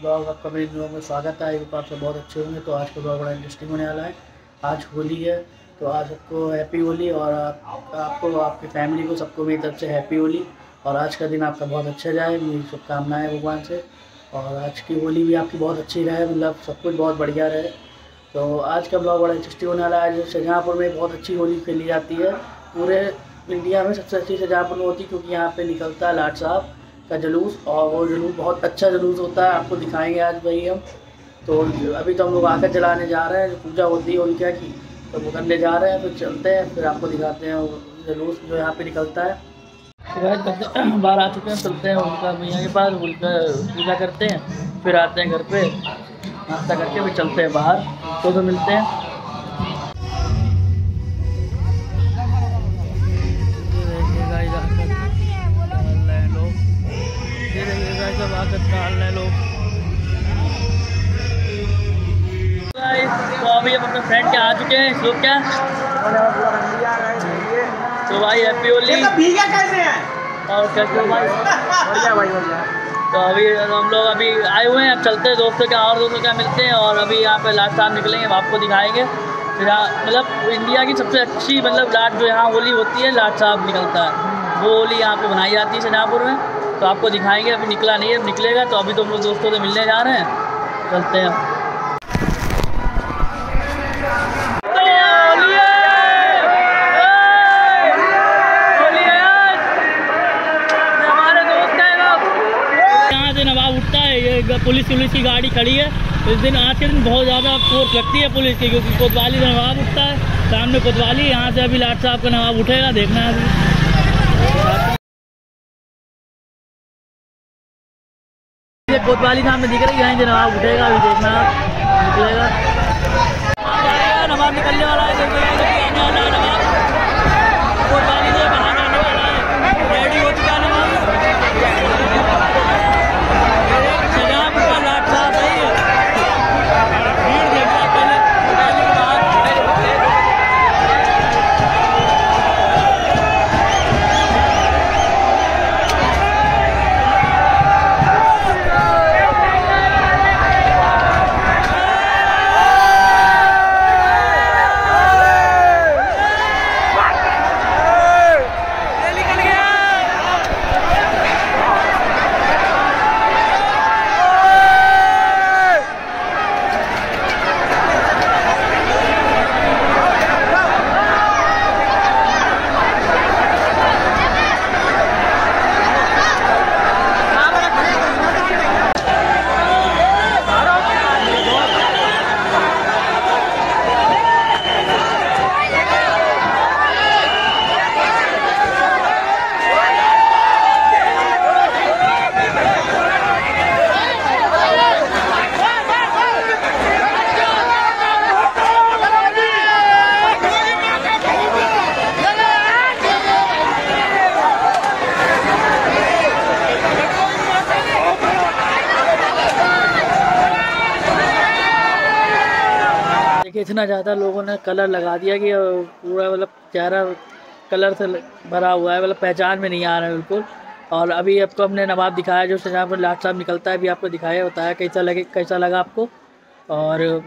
Blog आपका मेरे blog में स्वागत है। आई आप सब बहुत अच्छे होंगे तो आज का ब्लॉग बड़ा इंटरेस्टिंग होने वाला है। आज होली है तो आज आपको हैप्पी होली और आप, आपको आपकी फैमिली को सबको मेरी तरफ़ से हैप्पी होली। और आज का दिन आपका बहुत अच्छा जाए मेरी शुभकामनाएँ भगवान से। और आज की होली भी आपकी बहुत अच्छी रहे मतलब सब कुछ बहुत बढ़िया रहे। तो आज का ब्लॉग बड़ा इंटरेस्टिंग होने वाला है। आज शाहजहाँपुर में बहुत अच्छी होली खेली जाती है। पूरे इंडिया में सबसे अच्छी शाहजहाँपुर में होती है क्योंकि यहाँ पर निकलता है लाट साहब। का जुलूस और वो जुलूस बहुत अच्छा जुलूस होता है, आपको दिखाएँगे आज भाई हम। तो अभी तो हम लोग आकर जलाने जा रहे हैं पूजा होती है उनके की तो वो करने जा रहे हैं फिर चलते हैं, फिर आपको दिखाते हैं जुलूस जो यहाँ पे निकलता है। तो बाहर आ चुके हैं, चलते हैं उनका भैया के पास उनका पूजा करते हैं, फिर आते हैं घर पे, नाश्ता करके फिर चलते हैं बाहर तो तो मिलते हैं। सब आकर डाल रहे लोग। तो अभी हम अपने फ्रेंड के आ चुके हैं इस लोग क्या? तो भाई हैप्पी होली कैसे हैं? और कैसे भाई? बढ़िया भाई बढ़िया। तो अभी हम लोग अभी आए हुए हैं अब चलते हैं दोस्तों क्या और दोस्तों क्या मिलते हैं और अभी यहाँ पे लाट साहब निकलेंगे आपको दिखाएँगे। फिर मतलब इंडिया की सबसे अच्छी मतलब लाट जो यहाँ होली होती है लाट साहब निकलता है। वो होली यहाँ पे बनाई जाती है शाहजहाँपुर में। तो आपको दिखाएँगे, अभी निकला नहीं है निकलेगा तो अभी तो हम लोग दोस्तों से मिलने जा रहे हैं। चलते हैं। पुलिस पुलिस की गाड़ी खड़ी है। इस दिन आज के दिन बहुत ज़्यादा फोर्स लगती है पुलिस की, क्योंकि कोतवाली से नवाब उठता है। सामने कोतवाली, यहाँ से अभी लाट साहब का नवाब उठेगा, देखना है अभी। कोतवाली सामने दिख रही है नवाब उठेगा अभी देखना निकलेगा। नवाब निकलने वाला है नवाब कोतवाली से बाहर आने वाला है रेडी हो चुका है नवाब शहजादपुर का लाट साहब है ये भीड़ देख रहा पहले पहले के बाद देखिए इतना ज़्यादा लोगों ने कलर लगा दिया कि पूरा मतलब चेहरा कलर से भरा हुआ है मतलब पहचान में नहीं आ रहा है बिल्कुल। और अभी आपको हमने नवाब दिखाया जो शाहजहाँपुर लाट साहब निकलता है, अभी आपको दिखाया, बताया कैसा लगे, कैसा लगा आपको। और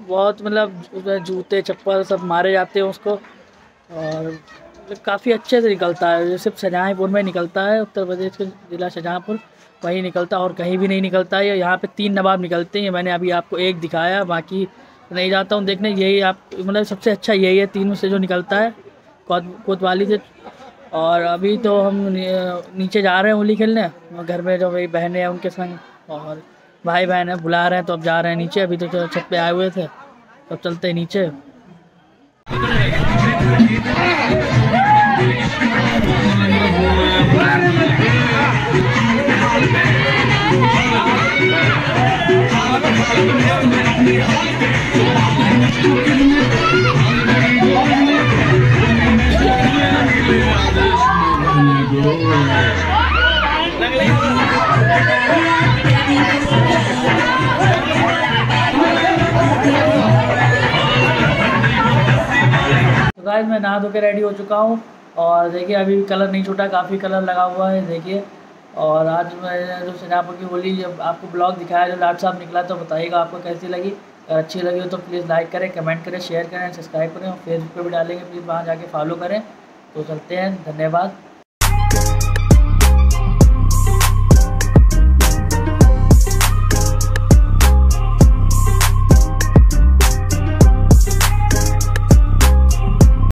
बहुत मतलब उसमें जूते, चप्पल सब मारे जाते हैं उसको। और मतलब काफ़ी अच्छे से निकलता है जो सिर्फ़ शाहजहाँपुर में निकलता है, उत्तर प्रदेश के ज़िला शाहजहाँपुर वहीं निकलता है और कहीं भी नहीं निकलता है। यहाँ पे तीन नवाब निकलते हैं मैंने अभी आपको एक दिखाया, बाकी नहीं जाता हूँ, देखने यही आप मतलब सबसे अच्छा यही है, तीनों से जो निकलता है कोतवाली से। और अभी तो हम नीचे जा रहे हैं होली खेलने घर में जो भाई बहनें हैं, उनके संग, और भाई बहन है, बुला रहे हैं तो अब जा रहे हैं नीचे, अभी तो छत पे आए हुए थे, अब चलते हैं नीचे। गाइस मैं नहा धो के रेडी हो चुका हूँ और देखिए, अभी कलर नहीं छूटा, काफ़ी कलर लगा हुआ है, देखिए। और आज मैं जो सिनापुर की होली, जब आपको ब्लॉग दिखाया, जो लाट साहब निकला तो बताइएगा आपको कैसी लगी। अगर अच्छी लगी हो तो प्लीज़ लाइक करें कमेंट करें शेयर करें सब्सक्राइब करें और फेसबुक पर भी डालेंगे प्लीज़ वहाँ जाके फॉलो करें। तो चलते हैं, धन्यवाद।